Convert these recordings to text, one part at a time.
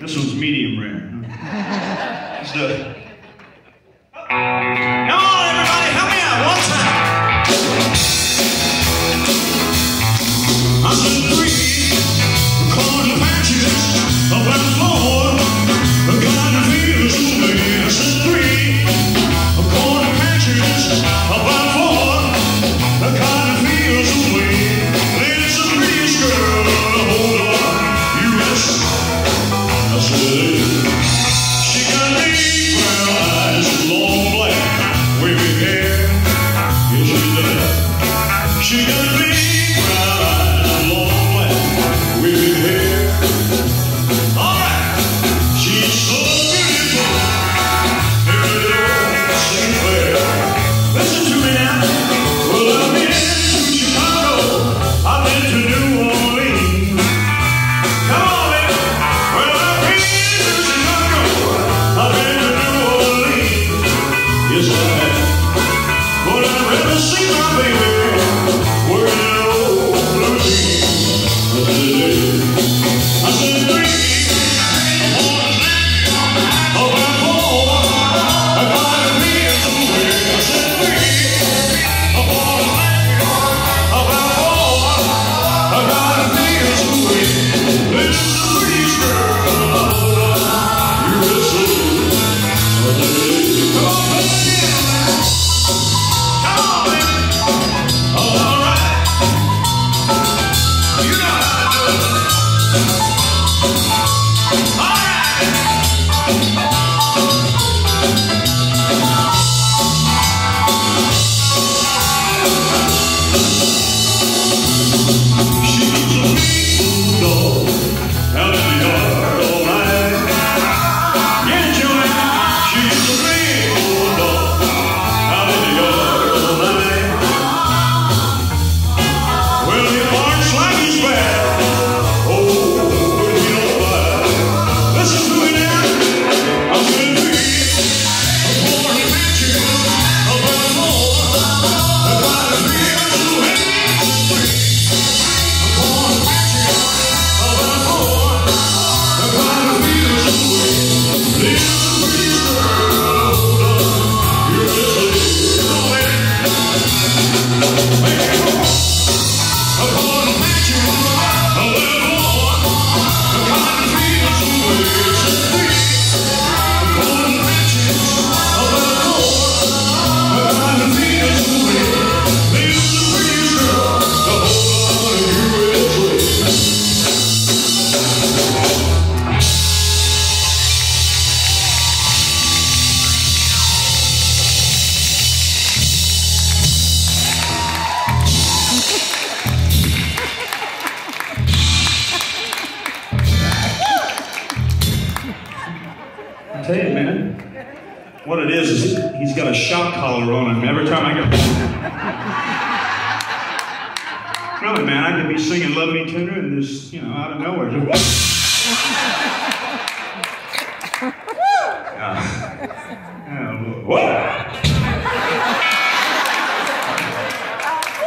This one's medium rare. Come on, everybody, help me out one time. Three. Upon tell you, man, what it is, is he's got a shock collar on him every time I go. really, man, I could be singing Love Me Tender and this, you know, out of nowhere. Just, uh, uh,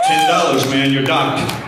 Ten dollars, man, you're docked.